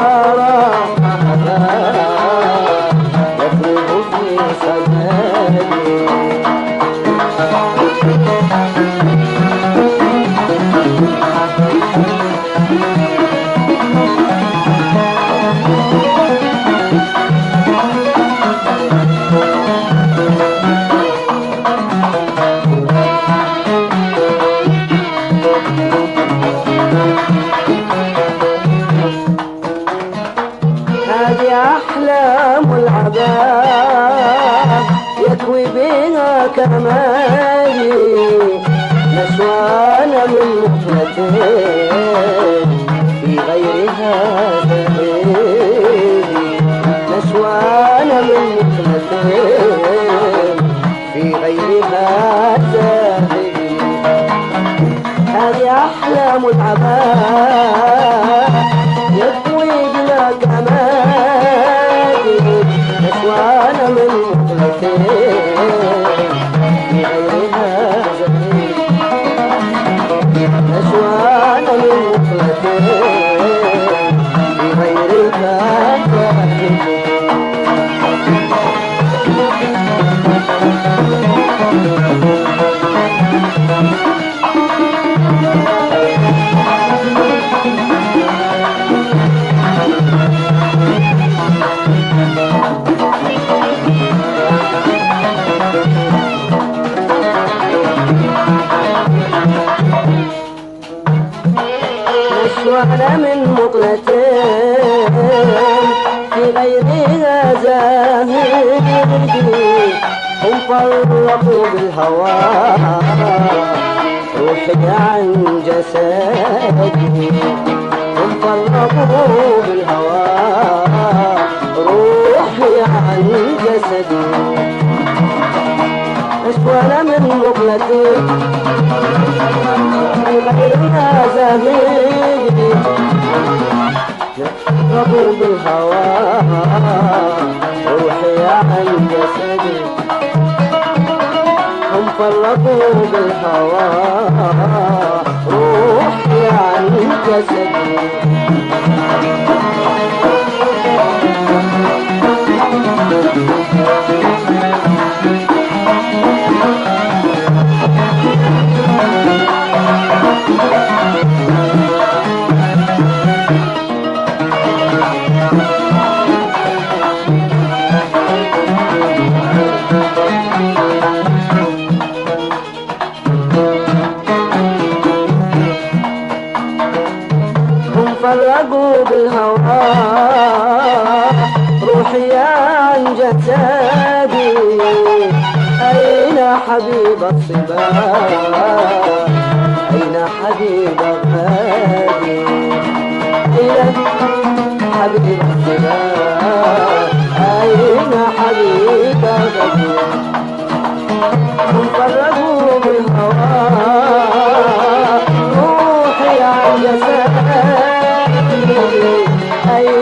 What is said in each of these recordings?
Sarah. غيرها في غيرها زاهدي هم فرقوا بالهوى. روحي عن جسدي. هم فرقوا بالهوى. روحي عن جسدي. نسوان من مطلتين غيرها زميلي ربوا بالهوى روحي عن جسدي هم فرقوا بالهوى. روحي عن جسدي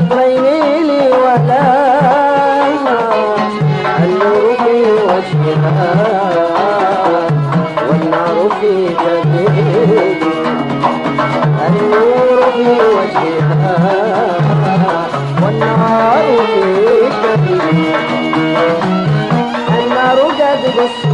قطرين لي ولا النور في وجهها والنار في جبيني النور في وجهها والنار في جبيني النار قد قصت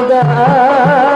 خدا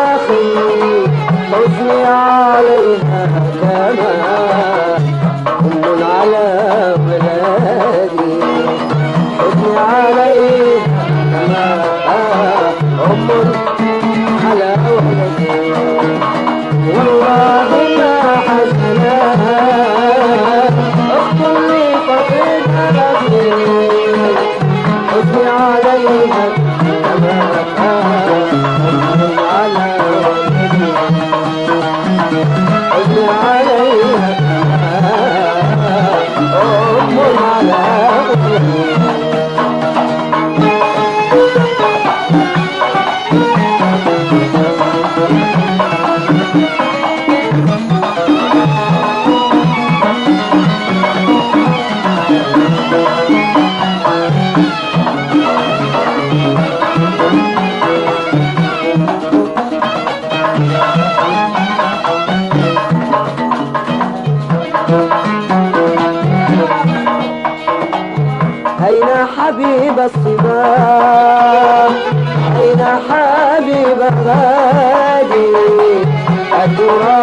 Thank you.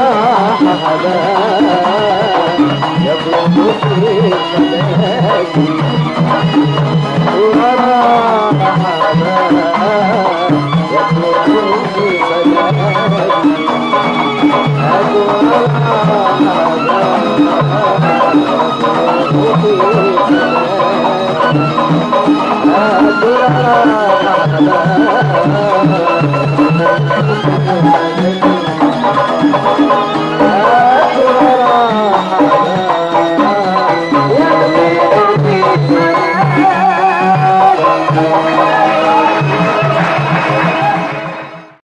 أحدا يبلغ في صداك وأرى أحدا يبلغ في صداك أدوى أحدا يبلغ في صداك